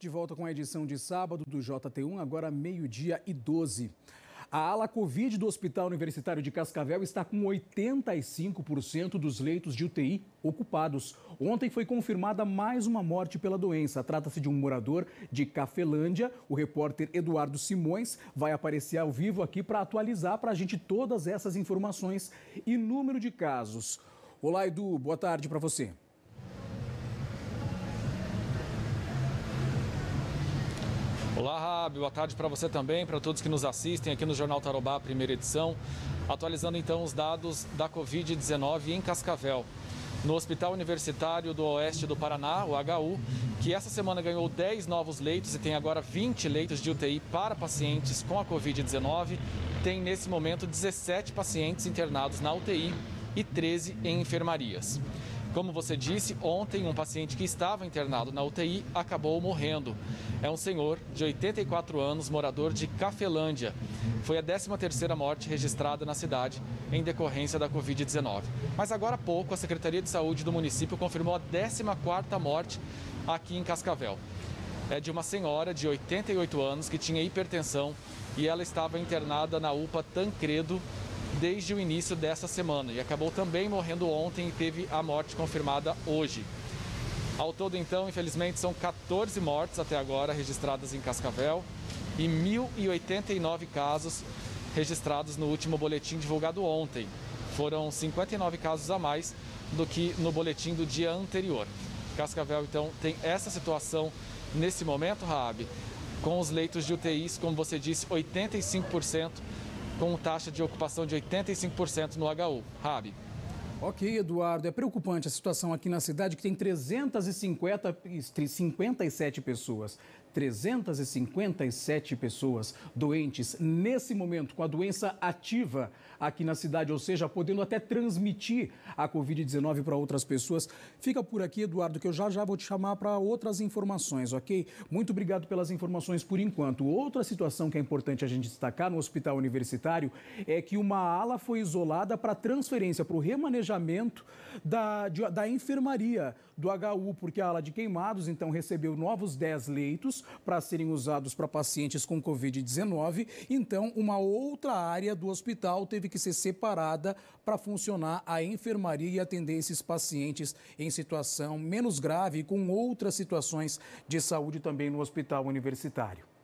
De volta com a edição de sábado do JT1, agora meio-dia e 12. A ala Covid do Hospital Universitário de Cascavel está com 85% dos leitos de UTI ocupados. Ontem foi confirmada mais uma morte pela doença. Trata-se de um morador de Cafelândia. O repórter Eduardo Simões vai aparecer ao vivo aqui para atualizar para a gente todas essas informações e número de casos. Olá, Edu, boa tarde para você. Olá, Rabi. Boa tarde para você também, para todos que nos assistem aqui no Jornal Tarobá, primeira edição. Atualizando então os dados da Covid-19 em Cascavel. No Hospital Universitário do Oeste do Paraná, o HU, que essa semana ganhou 10 novos leitos e tem agora 20 leitos de UTI para pacientes com a Covid-19, tem nesse momento 17 pacientes internados na UTI e 13 em enfermarias. Como você disse, ontem um paciente que estava internado na UTI acabou morrendo. É um senhor de 84 anos, morador de Cafelândia. Foi a 13ª morte registrada na cidade em decorrência da Covid-19. Mas agora há pouco, a Secretaria de Saúde do município confirmou a 14ª morte aqui em Cascavel. É de uma senhora de 88 anos que tinha hipertensão e ela estava internada na UPA Tancredo desde o início dessa semana e acabou também morrendo ontem e teve a morte confirmada hoje. Ao todo, então, infelizmente, são 14 mortes até agora registradas em Cascavel e 1.089 casos registrados no último boletim divulgado ontem. Foram 59 casos a mais do que no boletim do dia anterior. Cascavel, então, tem essa situação nesse momento, Raab, com os leitos de UTIs, como você disse, 85%, com taxa de ocupação de 85% no HU. Raab. Ok, Eduardo. É preocupante a situação aqui na cidade que tem 350, 57 pessoas 357 pessoas doentes nesse momento com a doença ativa aqui na cidade, ou seja, podendo até transmitir a Covid-19 para outras pessoas. Fica por aqui, Eduardo, que eu já já vou te chamar para outras informações, ok? Muito obrigado pelas informações por enquanto. Outra situação que é importante a gente destacar no hospital universitário é que uma ala foi isolada para transferência, para o remanejamento da, de, da enfermaria do HU, porque a ala de queimados então recebeu novos 10 leitos para serem usados para pacientes com Covid-19. Então, uma outra área do hospital teve que ser separada para funcionar a enfermaria e atender esses pacientes em situação menos grave com outras situações de saúde também no hospital universitário.